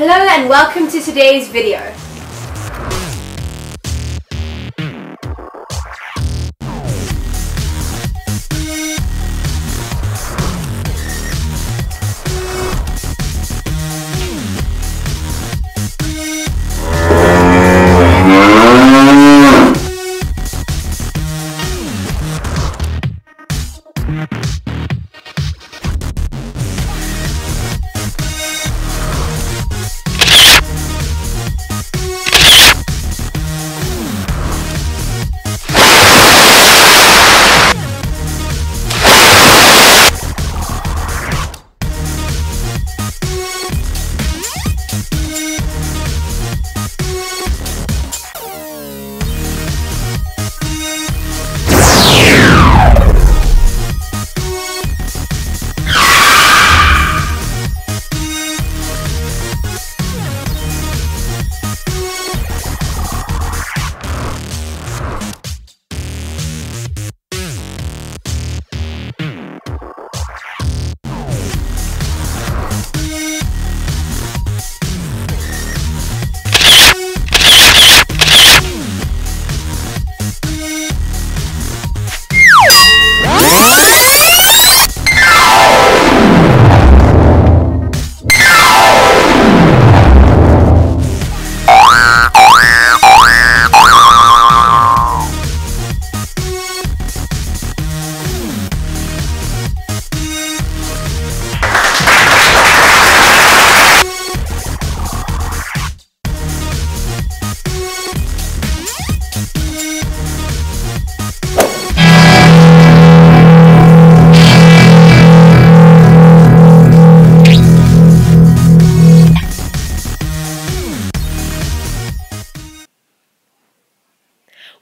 Hello and welcome to today's video.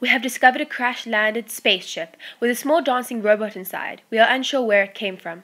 We have discovered a crash landed spaceship with a small dancing robot inside. We are unsure where it came from.